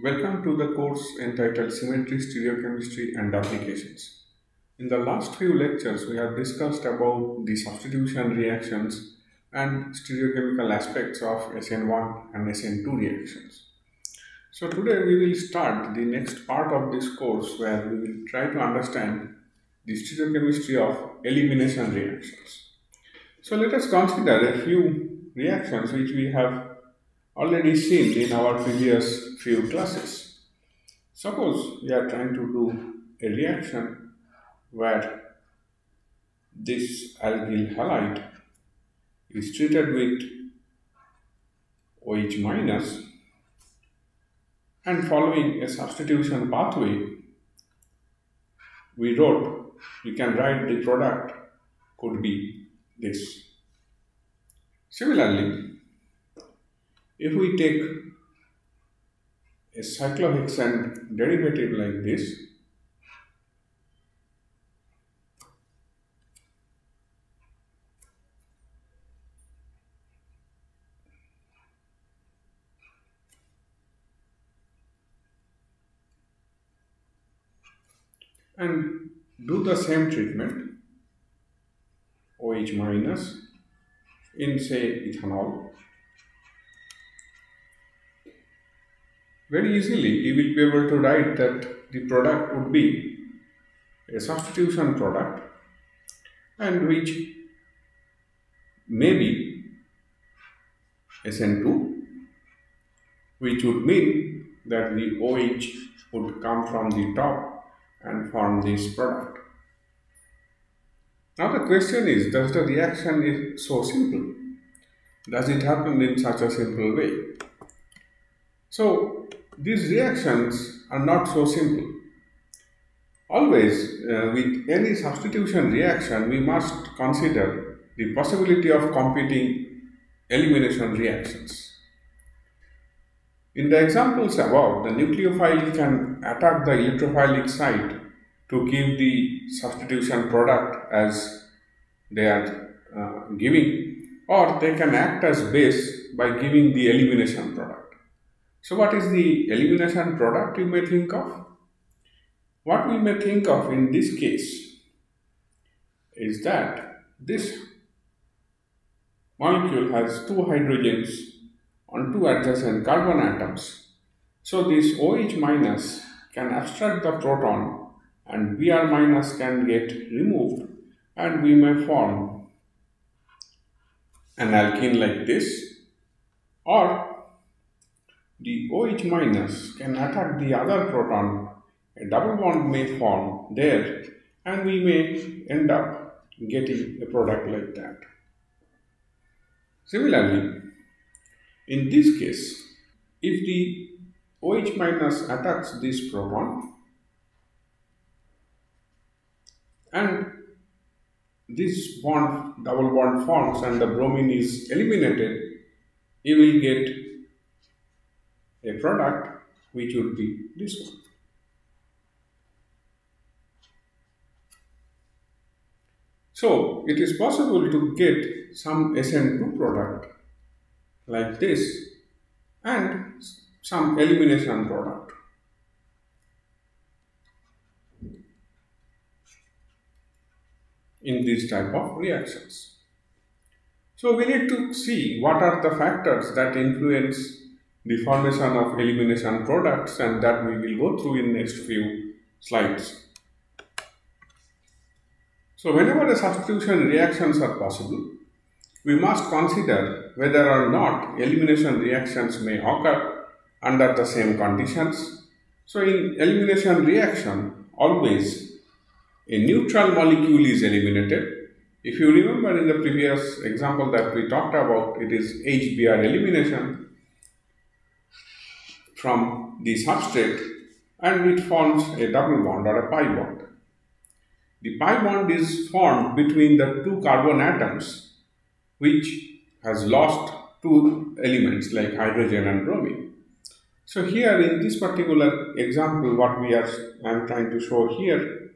Welcome to the course entitled Symmetry, Stereochemistry and Applications. In the last few lectures, we have discussed about the substitution reactions and stereochemical aspects of SN1 and SN2 reactions. So today we will start the next part of this course where we will try to understand the stereochemistry of elimination reactions. So let us consider a few reactions which we have already seen in our previous few classes. Suppose we are trying to do a reaction where this alkyl halide is treated with OH minus and following a substitution pathway, we wrote, we can write the product could be this. Similarly, if we take a cyclohexane derivative like this, and do the same treatment OH minus in say ethanol very easily you will be able to write that the product would be a substitution product and which may be SN2 which would mean that the OH would come from the top and form this product. Now the question is, does the reaction is so simple? Does it happen in such a simple way? So these reactions are not so simple. Always, uh, with any substitution reaction, we must consider the possibility of competing elimination reactions. In the examples above, the nucleophile can attack the electrophilic site to give the substitution product as they are uh, giving, or they can act as base by giving the elimination product. So what is the elimination product you may think of? What we may think of in this case is that this molecule has two hydrogens on two adjacent carbon atoms. So this OH minus can abstract the proton and Br minus can get removed and we may form an alkene like this or the OH minus can attack the other proton, a double bond may form there and we may end up getting a product like that. Similarly, in this case, if the OH minus attacks this proton and this bond, double bond forms and the bromine is eliminated, you will get a product which would be this one. So it is possible to get some SN2 product like this and some elimination product. in these type of reactions. So we need to see what are the factors that influence the formation of elimination products and that we will go through in next few slides. So whenever the substitution reactions are possible, we must consider whether or not elimination reactions may occur under the same conditions. So in elimination reaction, always a neutral molecule is eliminated. If you remember in the previous example that we talked about, it is HBr elimination from the substrate and it forms a double bond or a pi bond. The pi bond is formed between the two carbon atoms which has lost two elements like hydrogen and bromine. So here in this particular example what we are I am trying to show here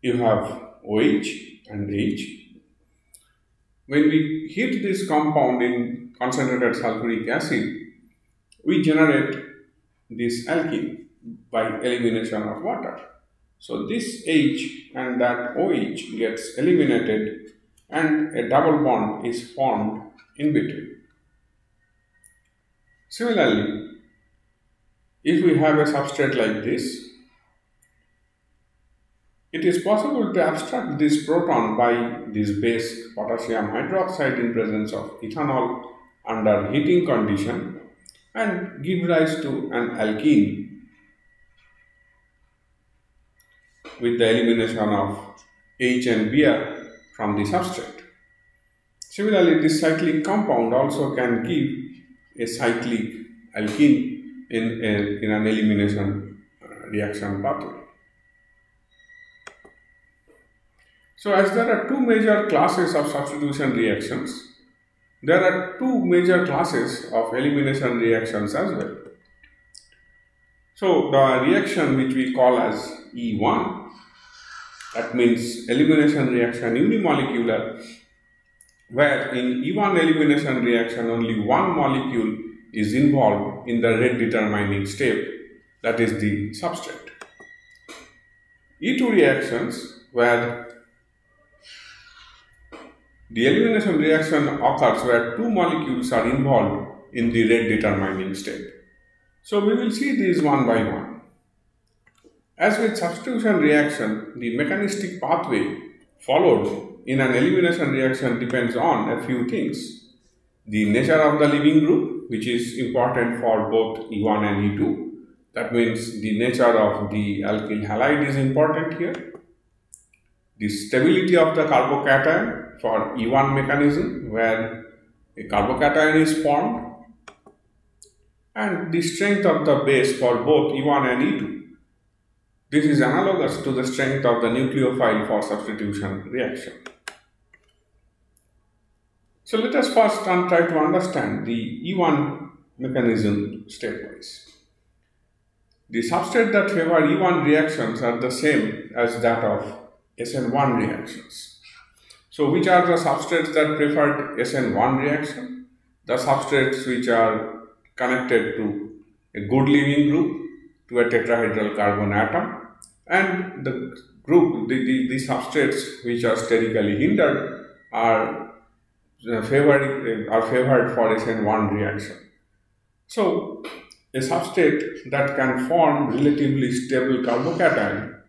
you have OH and H. When we heat this compound in concentrated sulfuric acid we generate this alkene by elimination of water. So this H and that OH gets eliminated and a double bond is formed in between. Similarly, if we have a substrate like this, it is possible to abstract this proton by this base potassium hydroxide in presence of ethanol under heating condition and give rise to an alkene with the elimination of H and Br from the substrate. Similarly, this cyclic compound also can give a cyclic alkene in, a, in an elimination uh, reaction pathway. So as there are two major classes of substitution reactions, there are two major classes of elimination reactions as well. So the reaction which we call as E1, that means elimination reaction unimolecular, where in E1 elimination reaction only one molecule is involved in the rate determining step, that is the substrate. E2 reactions where the elimination reaction occurs where two molecules are involved in the rate determining state. So we will see these one by one. As with substitution reaction, the mechanistic pathway followed in an elimination reaction depends on a few things. The nature of the leaving group, which is important for both E1 and E2. That means the nature of the alkyl halide is important here. The stability of the carbocation for E1 mechanism where a carbocation is formed and the strength of the base for both E1 and E2. This is analogous to the strength of the nucleophile for substitution reaction. So let us first try to understand the E1 mechanism stepwise. The substrate that favor E1 reactions are the same as that of SN1 reactions. So which are the substrates that preferred SN1 reaction? The substrates which are connected to a good leaving group to a tetrahedral carbon atom and the group, the, the, the substrates which are sterically hindered are uh, favored, are favored for SN1 reaction. So a substrate that can form relatively stable carbocation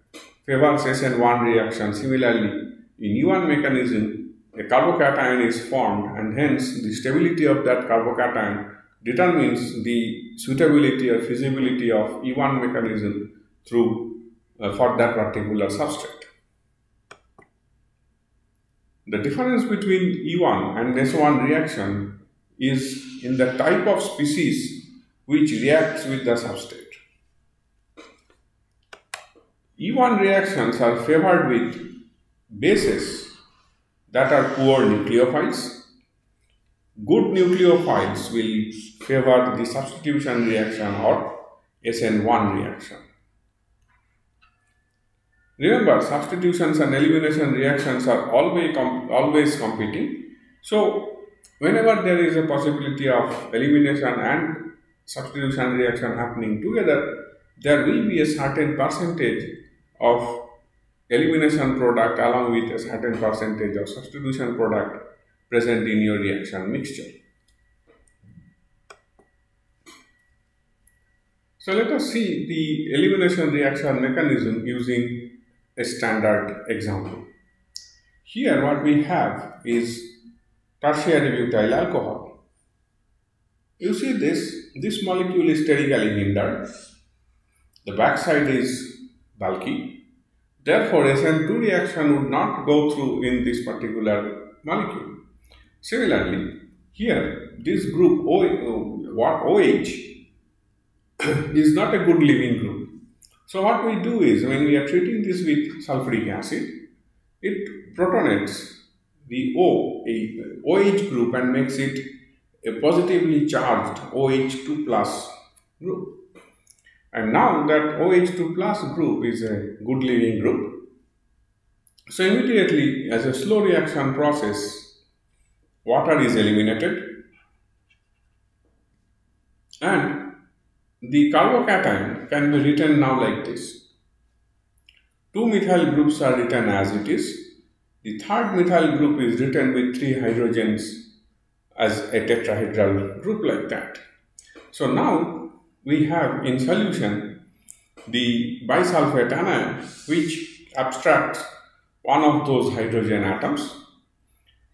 favors SN1 reaction. Similarly, in E1 mechanism, a carbocation is formed and hence the stability of that carbocation determines the suitability or feasibility of E1 mechanism through uh, for that particular substrate. The difference between E1 and S1 reaction is in the type of species which reacts with the substrate. E1 reactions are favored with bases that are poor nucleophiles. Good nucleophiles will favor the substitution reaction or SN1 reaction. Remember, substitutions and elimination reactions are always, always competing. So, whenever there is a possibility of elimination and substitution reaction happening together, there will be a certain percentage of elimination product along with a certain percentage of substitution product present in your reaction mixture. So let us see the elimination reaction mechanism using a standard example. Here what we have is tertiary butyl alcohol. You see this, this molecule is sterically hindered. The backside is bulky Therefore, SN2 reaction would not go through in this particular molecule. Similarly, here this group o, what OH is not a good leaving group. So what we do is when we are treating this with sulfuric acid, it protonates the O, OH group and makes it a positively charged OH2 plus group. And now that OH2 plus group is a good leaving group. So immediately as a slow reaction process, water is eliminated and the carbocation can be written now like this. Two methyl groups are written as it is. The third methyl group is written with three hydrogens as a tetrahedral group like that. So now we have in solution the bisulfate anion which abstracts one of those hydrogen atoms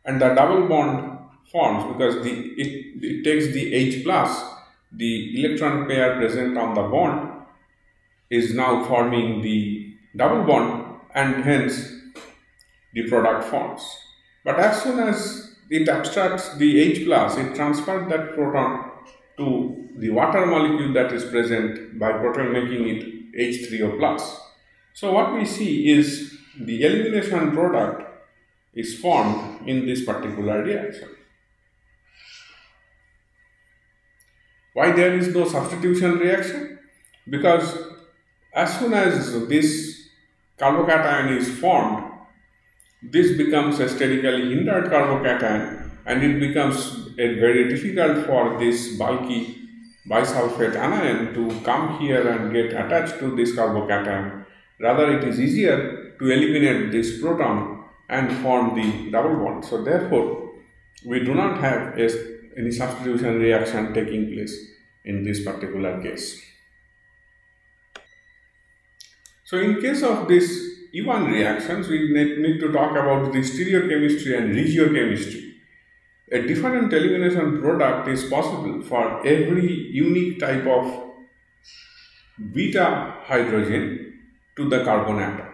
and the double bond forms because the it, it takes the H plus the electron pair present on the bond is now forming the double bond and hence the product forms. But as soon as it abstracts the H plus, it transfers that proton to the water molecule that is present by proton making it H3O plus. So what we see is the elimination product is formed in this particular reaction. Why there is no substitution reaction? Because as soon as this carbocation is formed, this becomes a sterically hindered carbocation and it becomes very difficult for this bulky bisulfate anion to come here and get attached to this carbocation. Rather, it is easier to eliminate this proton and form the double bond. So, therefore, we do not have a, any substitution reaction taking place in this particular case. So, in case of this E1 reactions, we need to talk about the stereochemistry and regiochemistry. A different elimination product is possible for every unique type of beta hydrogen to the carbon atom.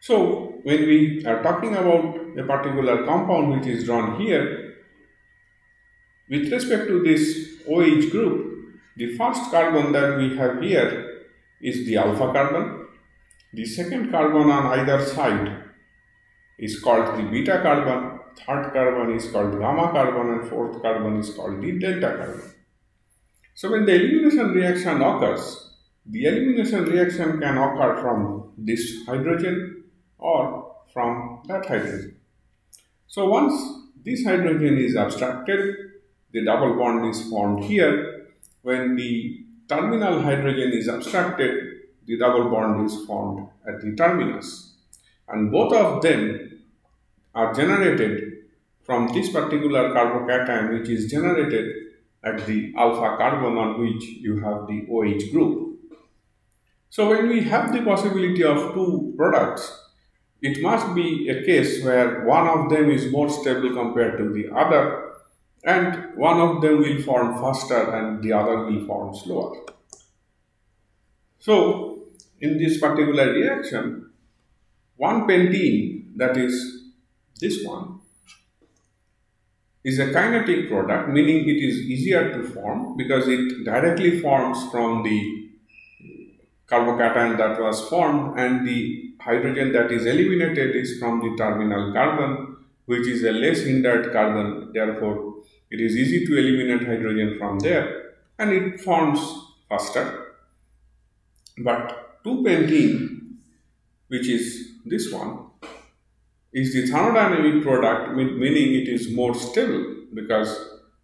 So, when we are talking about a particular compound which is drawn here, with respect to this OH group, the first carbon that we have here is the alpha carbon the second carbon on either side is called the beta carbon, third carbon is called gamma carbon, and fourth carbon is called the delta carbon. So, when the elimination reaction occurs, the elimination reaction can occur from this hydrogen or from that hydrogen. So, once this hydrogen is abstracted, the double bond is formed here. When the terminal hydrogen is abstracted, the double bond is formed at the terminus. And both of them are generated from this particular carbocation which is generated at the alpha carbon on which you have the OH group. So when we have the possibility of two products, it must be a case where one of them is more stable compared to the other and one of them will form faster and the other will form slower. So in this particular reaction, one pentene, that is this one, is a kinetic product, meaning it is easier to form because it directly forms from the carbocation that was formed and the hydrogen that is eliminated is from the terminal carbon which is a less hindered carbon. Therefore it is easy to eliminate hydrogen from there and it forms faster. But 2-pentene, which is this one, is the thermodynamic product, meaning it is more stable because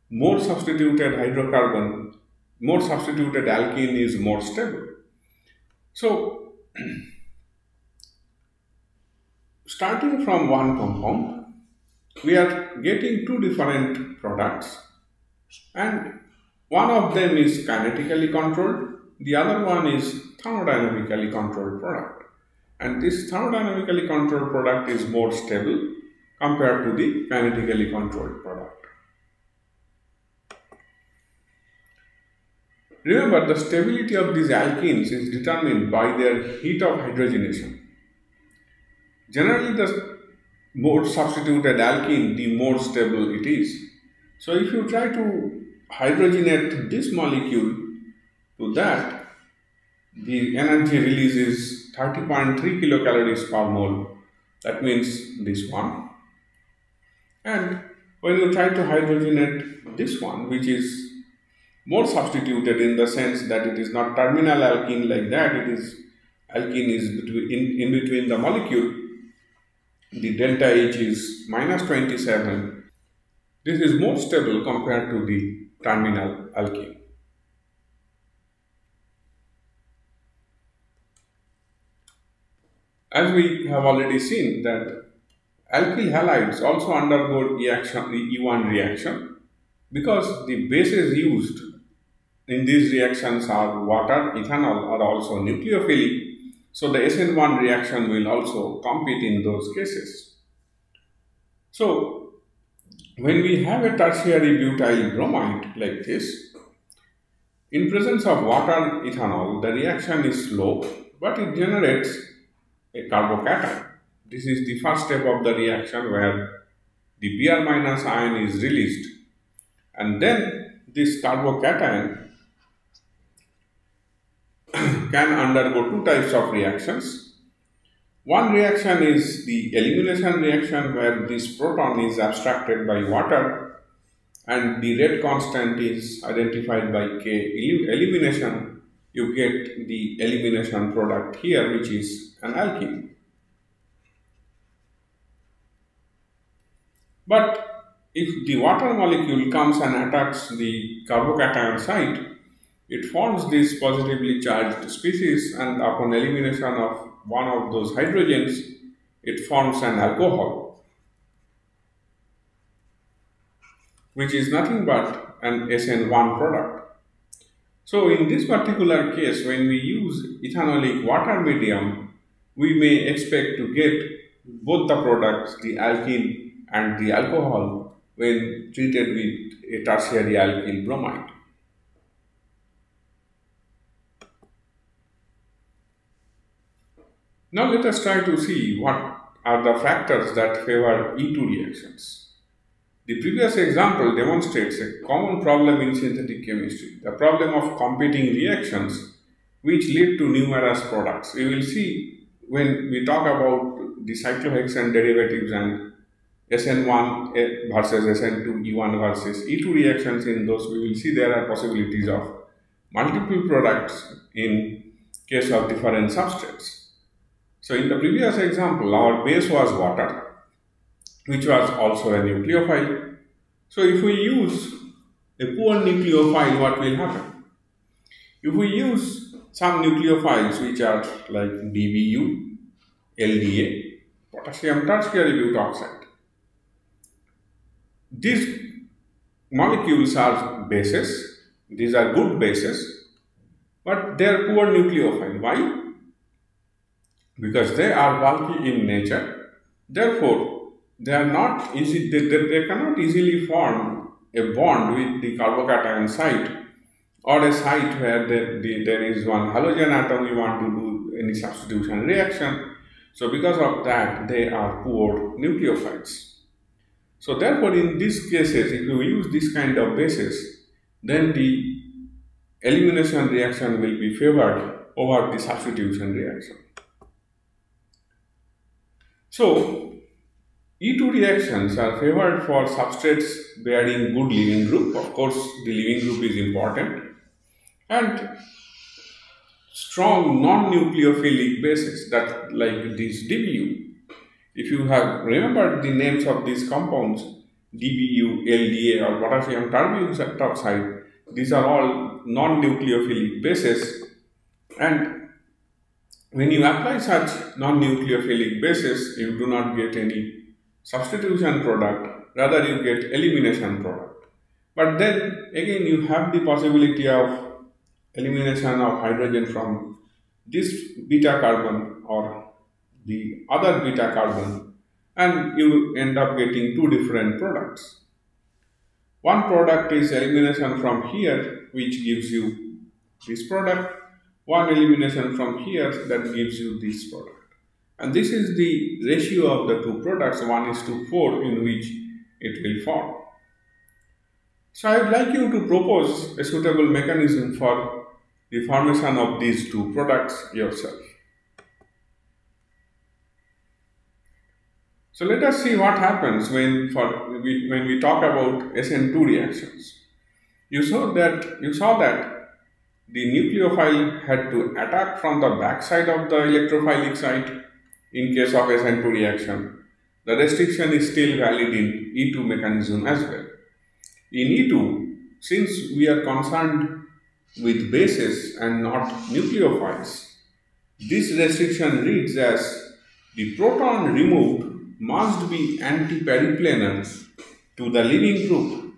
more substituted hydrocarbon, more substituted alkene is more stable. So, starting from one compound, we are getting two different products and one of them is kinetically controlled, the other one is thermodynamically controlled product. And this thermodynamically controlled product is more stable compared to the kinetically controlled product. Remember, the stability of these alkenes is determined by their heat of hydrogenation. Generally, the more substituted alkene, the more stable it is. So, if you try to hydrogenate this molecule to that, the energy release is 30.3 kilocalories per mole. That means this one. And when you try to hydrogenate this one, which is more substituted in the sense that it is not terminal alkene like that, it is alkene is between, in, in between the molecule. The delta H is minus 27. This is more stable compared to the terminal alkene. As we have already seen that alkyl halides also undergo reaction, E1 reaction because the bases used in these reactions are water, ethanol are also nucleophilic. So the SN1 reaction will also compete in those cases. So when we have a tertiary butyl bromide like this, in presence of water ethanol, the reaction is slow, but it generates a carbocation. This is the first step of the reaction where the Br minus ion is released and then this carbocation can undergo two types of reactions. One reaction is the elimination reaction where this proton is abstracted by water and the rate constant is identified by K elimination. You get the elimination product here which is an alkene. But if the water molecule comes and attacks the carbocation site, it forms this positively charged species and upon elimination of one of those hydrogens, it forms an alcohol, which is nothing but an SN1 product. So in this particular case, when we use ethanolic water medium, we may expect to get both the products, the alkene and the alcohol, when treated with a tertiary alkyl bromide. Now let us try to see what are the factors that favor E2 reactions. The previous example demonstrates a common problem in synthetic chemistry, the problem of competing reactions which lead to numerous products. We will see when we talk about the cyclohexane derivatives and SN1 versus SN2, E1 versus E2 reactions in those, we will see there are possibilities of multiple products in case of different substrates. So in the previous example, our base was water, which was also a nucleophile. So if we use a poor nucleophile, what will happen? If we use some nucleophiles which are like DBU, LDA, potassium tertiary butoxide, these molecules are bases, these are good bases, but they are poor nucleophile. Why? because they are bulky in nature. Therefore, they are not easy, they, they, they cannot easily form a bond with the carbocation site or a site where the, the, there is one halogen atom you want to do any substitution reaction. So because of that, they are poor nucleophiles. So therefore, in these cases, if you use this kind of basis, then the elimination reaction will be favored over the substitution reaction. So, E2 reactions are favored for substrates bearing good leaving group. Of course, the leaving group is important. And strong non-nucleophilic bases that like this DBU. If you have remembered the names of these compounds, DBU, LDA or potassium terbium these are all non-nucleophilic bases and when you apply such non-nucleophilic bases, you do not get any substitution product, rather you get elimination product. But then again you have the possibility of elimination of hydrogen from this beta carbon or the other beta carbon and you end up getting two different products. One product is elimination from here which gives you this product one elimination from here that gives you this product. And this is the ratio of the two products, 1 is to 4 in which it will form. So I would like you to propose a suitable mechanism for the formation of these two products yourself. So let us see what happens when, for, when we talk about SN2 reactions. You saw that you saw that the nucleophile had to attack from the backside of the electrophilic site in case of SN2 reaction. The restriction is still valid in E2 mechanism as well. In E2, since we are concerned with bases and not nucleophiles, this restriction reads as the proton removed must be anti-periplanar to the leaving group.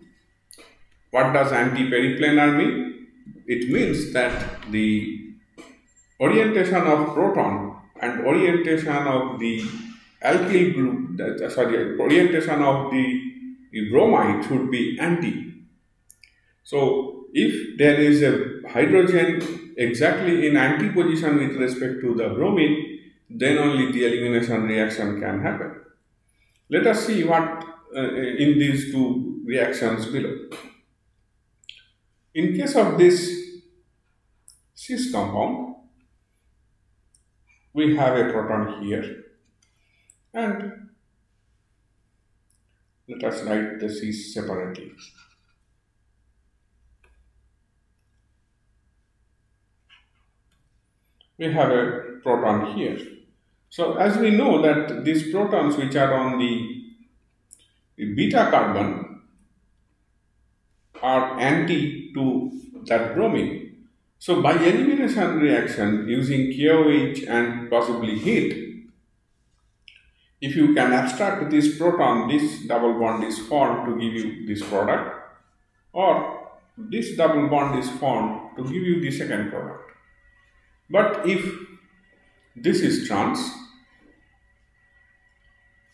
What does anti-periplanar mean? It means that the orientation of proton and orientation of the alkyl group, that, sorry, orientation of the, the bromide should be anti. So, if there is a hydrogen exactly in anti position with respect to the bromine, then only the elimination reaction can happen. Let us see what uh, in these two reactions below. In case of this cis compound, we have a proton here and let us write the cis separately. We have a proton here. So as we know that these protons which are on the beta carbon are anti to that bromine so by elimination reaction using KOH and possibly heat, if you can abstract this proton, this double bond is formed to give you this product or this double bond is formed to give you the second product. But if this is trans,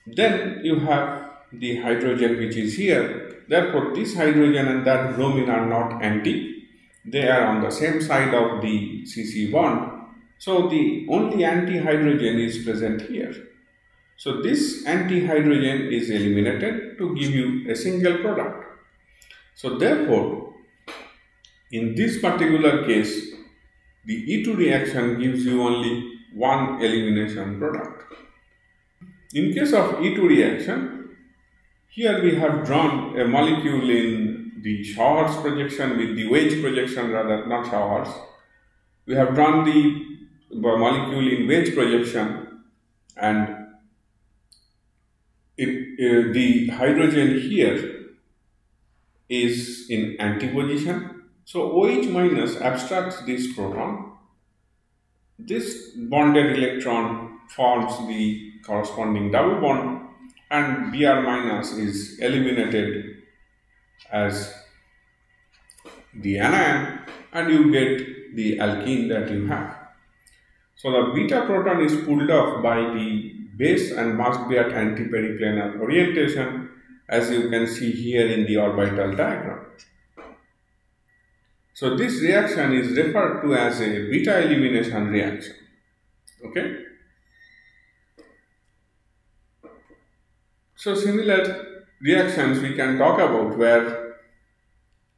then you have the hydrogen which is here. Therefore, this hydrogen and that bromine are not anti they are on the same side of the CC bond. So the only anti-hydrogen is present here. So this anti-hydrogen is eliminated to give you a single product. So therefore, in this particular case, the E2 reaction gives you only one elimination product. In case of E2 reaction, here we have drawn a molecule in the sawhorse projection with the wedge projection rather not sawhorse. We have drawn the molecule in wedge projection and it, uh, the hydrogen here is in antiposition. So OH minus abstracts this proton. This bonded electron forms the corresponding double bond and Br minus is eliminated as the anion and you get the alkene that you have. So the beta proton is pulled off by the base and must be at anti-periplanar orientation as you can see here in the orbital diagram. So this reaction is referred to as a beta elimination reaction. Okay. So similar reactions we can talk about where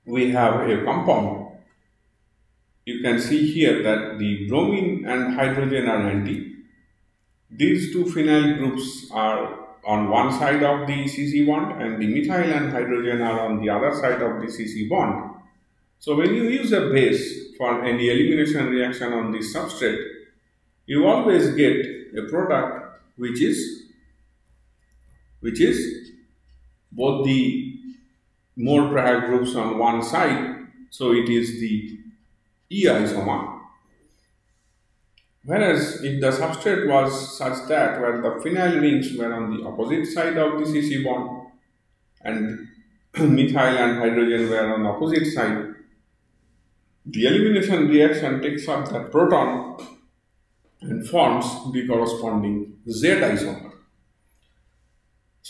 we have a compound. You can see here that the bromine and hydrogen are anti. These two phenyl groups are on one side of the CC bond and the methyl and hydrogen are on the other side of the CC bond. So when you use a base for any elimination reaction on this substrate, you always get a product which is which is both the more prior groups on one side, so it is the E isomer. Whereas if the substrate was such that where the phenyl rings were on the opposite side of the CC bond and methyl and hydrogen were on opposite side, the elimination reaction takes up the proton and forms the corresponding Z isomer.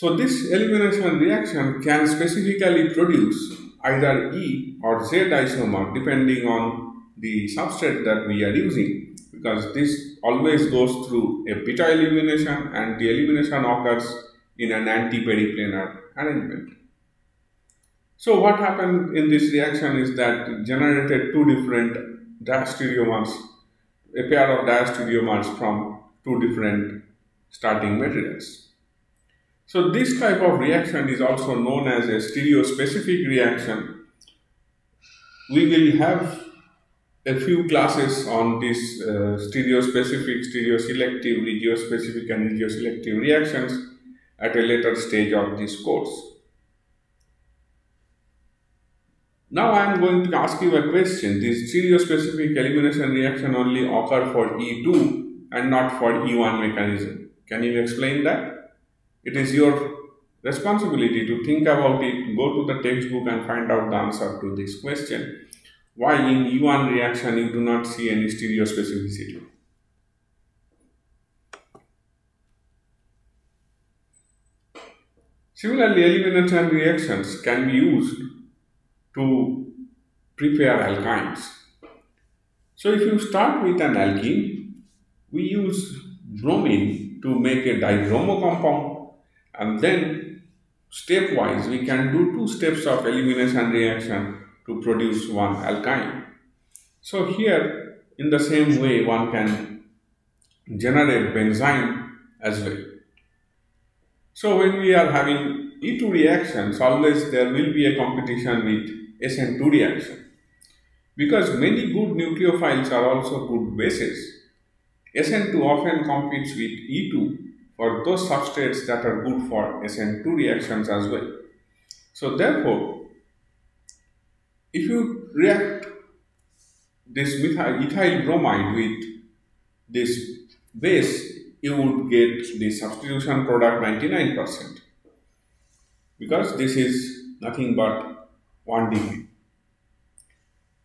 So this elimination reaction can specifically produce either E or Z isomer depending on the substrate that we are using because this always goes through a beta elimination and the elimination occurs in an anti-periplanar arrangement. So what happened in this reaction is that generated two different diastereomers, a pair of diastereomers from two different starting materials. So this type of reaction is also known as a stereospecific reaction. We will have a few classes on this uh, stereospecific, stereoselective, regiospecific and regioselective reactions at a later stage of this course. Now I am going to ask you a question. This stereospecific elimination reaction only occur for E2 and not for E1 mechanism. Can you explain that? It is your responsibility to think about it, go to the textbook and find out the answer to this question. Why in E1 reaction you do not see any stereospecificity? Similarly, elimination reactions can be used to prepare alkynes. So if you start with an alkene, we use bromine to make a dibromo compound and then stepwise we can do two steps of elimination reaction to produce one alkyne. So here in the same way one can generate benzene as well. So when we are having E2 reactions, always there will be a competition with SN2 reaction. Because many good nucleophiles are also good bases, SN2 often competes with E2 for those substrates that are good for SN2 reactions as well. So therefore, if you react this ethyl bromide with this base you would get the substitution product 99% because this is nothing but 1 degree.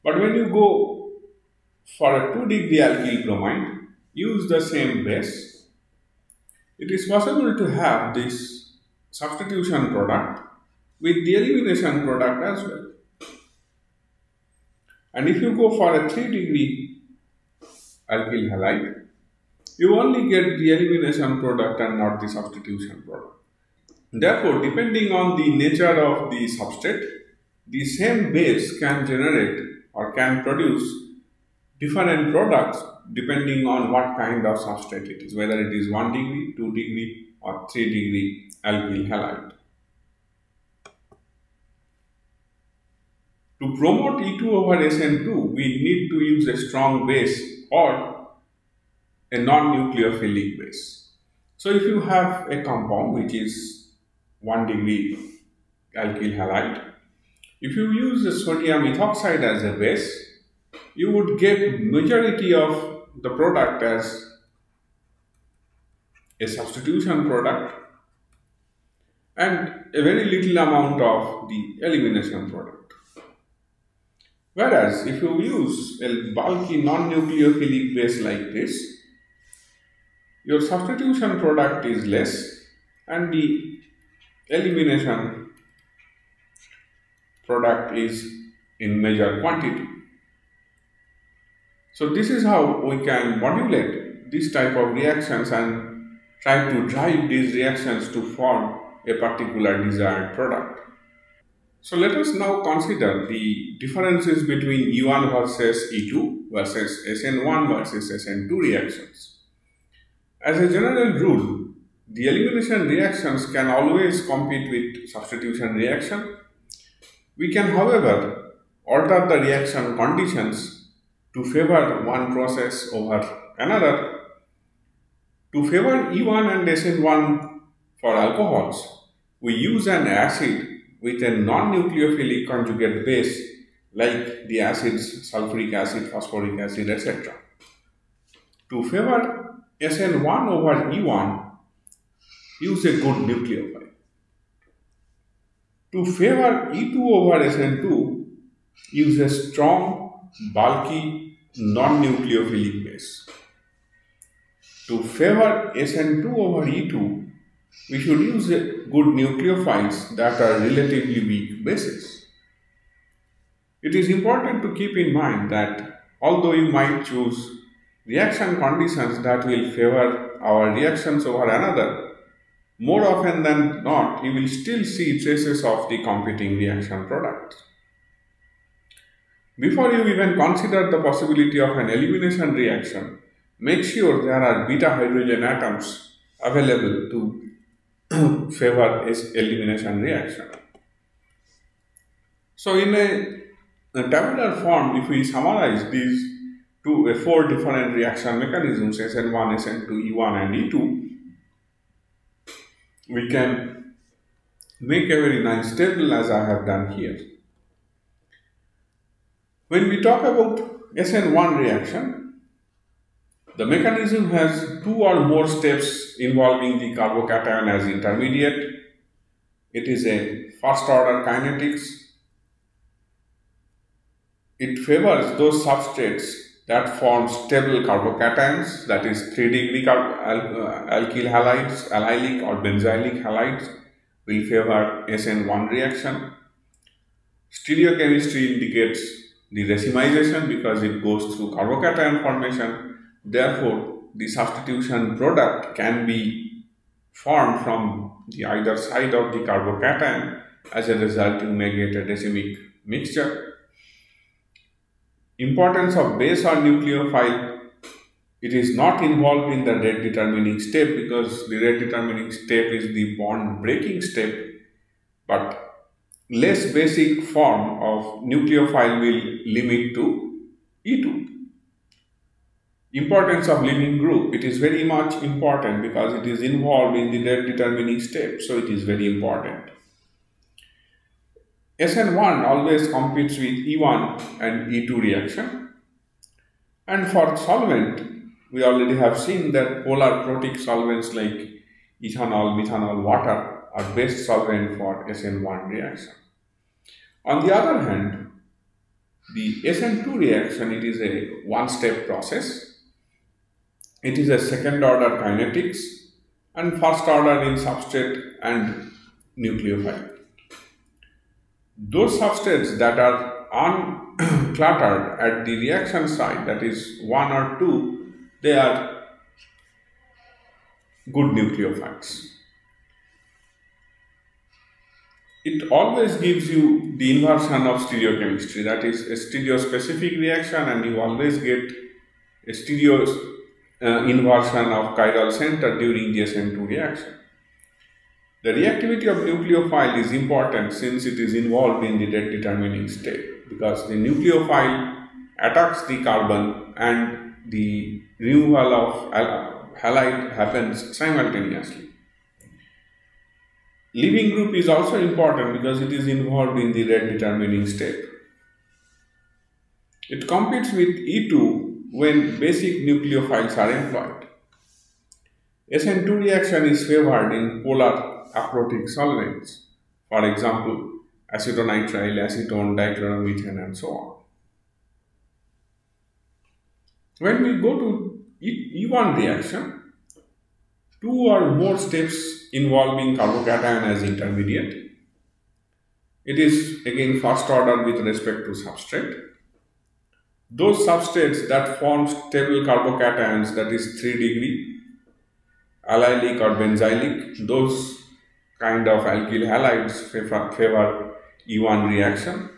But when you go for a 2 degree alkyl bromide, use the same base, it is possible to have this substitution product with the elimination product as well. And if you go for a 3 degree alkyl halide, you only get the elimination product and not the substitution product. Therefore, depending on the nature of the substrate, the same base can generate or can produce different products depending on what kind of substrate it is, whether it is 1 degree, 2 degree or 3 degree alkyl halide. To promote E2 over SN2, we need to use a strong base or a non-nucleophilic base. So if you have a compound which is 1 degree alkyl halide, if you use the sodium ethoxide as a base, you would get majority of the product as a substitution product and a very little amount of the elimination product. Whereas if you use a bulky non-nucleophilic base like this, your substitution product is less and the elimination product is in major quantity. So this is how we can modulate this type of reactions and try to drive these reactions to form a particular desired product. So let us now consider the differences between E1 versus E2 versus SN1 versus SN2 reactions. As a general rule, the elimination reactions can always compete with substitution reaction. We can, however, alter the reaction conditions to favor one process over another. To favor E1 and SN1 for alcohols, we use an acid with a non-nucleophilic conjugate base like the acids sulfuric acid, phosphoric acid, etc. To favor SN1 over E1 use a good nucleophile. To favor E2 over SN2, use a strong, bulky, non-nucleophilic base. To favor SN2 over E2, we should use good nucleophiles that are relatively weak bases. It is important to keep in mind that although you might choose reaction conditions that will favor our reactions over another, more often than not, you will still see traces of the competing reaction product. Before you even consider the possibility of an elimination reaction, make sure there are beta hydrogen atoms available to favor this elimination reaction. So in a, a tabular form, if we summarize these to a eh, four different reaction mechanisms SN1, SN2, E1 and E2, we can make a very nice table as I have done here. When we talk about SN1 reaction, The mechanism has two or more steps involving the carbocation as intermediate. It is a first order kinetics. It favors those substrates that form stable carbocations, that is 3 degree al uh, alkyl halides, allylic or benzylic halides will favor SN1 reaction. Stereochemistry indicates the racemization because it goes through carbocation formation. Therefore, the substitution product can be formed from the either side of the carbocation as a result you may get a racemic mixture. Importance of base or nucleophile it is not involved in the rate determining step because the rate determining step is the bond breaking step but less basic form of nucleophile will limit to E2. Importance of leaving group. It is very much important because it is involved in the rate determining step. So it is very important. SN1 always competes with E1 and E2 reaction. And for solvent, we already have seen that polar protic solvents like ethanol, methanol, water are best solvent for SN1 reaction. On the other hand, the SN2 reaction, it is a one-step process. It is a second order kinetics and first order in substrate and nucleophile. Those substrates that are uncluttered at the reaction site, that is 1 or 2, they are good nucleophiles. It always gives you the inversion of stereochemistry that is a stereospecific reaction and you always get a stereo uh, inversion of chiral center during the SN2 reaction. The reactivity of nucleophile is important since it is involved in the rate determining state because the nucleophile attacks the carbon and the removal of halide happens simultaneously. Leaving group is also important because it is involved in the rate determining step. It competes with E2 when basic nucleophiles are employed. SN2 reaction is favored in polar aprotic solvents, for example, acetonitrile, acetone, dichloromethane and so on. When we go to E1 reaction, two or more steps involving carbocation as intermediate. It is again first order with respect to substrate. Those substrates that form stable carbocations that is 3 degree, allylic or benzylic, those kind of alkyl halides favor, favor E1 reaction.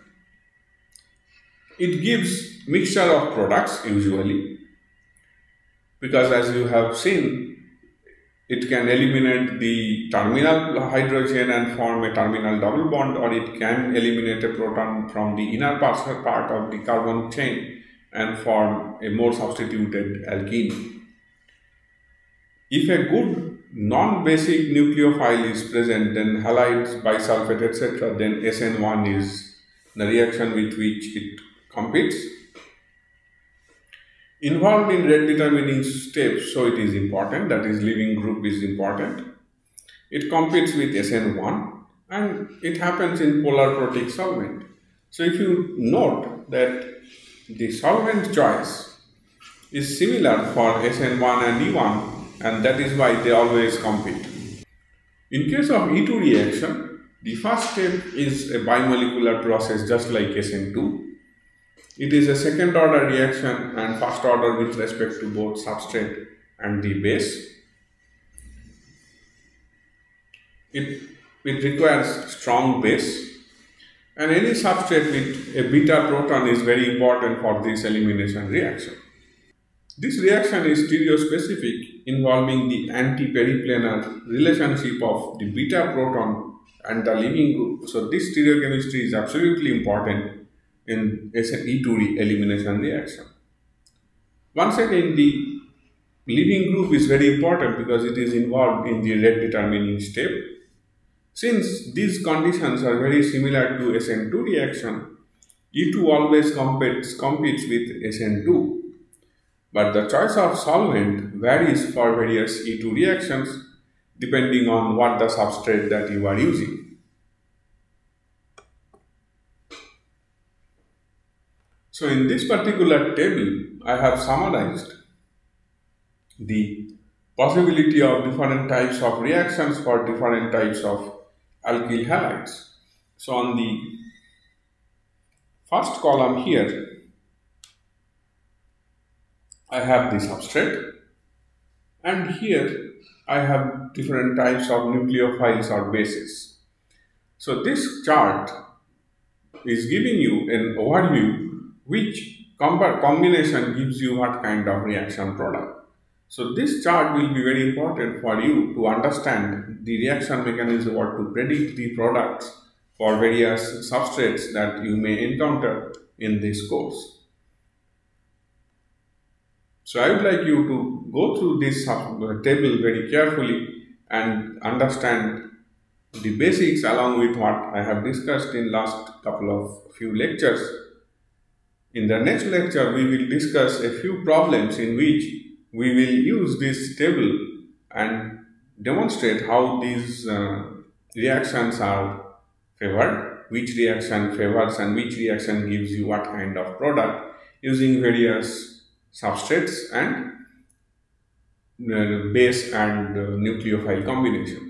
It gives mixture of products usually because as you have seen it can eliminate the terminal hydrogen and form a terminal double bond or it can eliminate a proton from the inner part of the carbon chain and form a more substituted alkene. If a good non-basic nucleophile is present then halides, bisulfate etc. then SN1 is the reaction with which it competes involved in rate determining steps, so it is important, that is leaving group is important. It competes with SN1 and it happens in polar protic solvent. So if you note that the solvent choice is similar for SN1 and E1 and that is why they always compete. In case of E2 reaction, the first step is a bimolecular process just like SN2 it is a second order reaction and first order with respect to both substrate and the base. It, it requires strong base and any substrate with a beta proton is very important for this elimination reaction. This reaction is stereospecific involving the anti-periplanar relationship of the beta proton and the leaving group. So this stereochemistry is absolutely important in E2 elimination reaction. Once again, the leaving group is very important because it is involved in the rate determining step. Since these conditions are very similar to SN2 reaction, E2 always competes, competes with SN2. but the choice of solvent varies for various E2 reactions depending on what the substrate that you are using. So in this particular table, I have summarized the possibility of different types of reactions for different types of alkyl halides. So on the first column here, I have the substrate and here I have different types of nucleophiles or bases. So this chart is giving you an overview which combination gives you what kind of reaction product. So this chart will be very important for you to understand the reaction mechanism or to predict the products for various substrates that you may encounter in this course. So I would like you to go through this table very carefully and understand the basics along with what I have discussed in last couple of few lectures. In the next lecture, we will discuss a few problems in which we will use this table and demonstrate how these uh, reactions are favored, which reaction favors and which reaction gives you what kind of product using various substrates and uh, base and uh, nucleophile combination.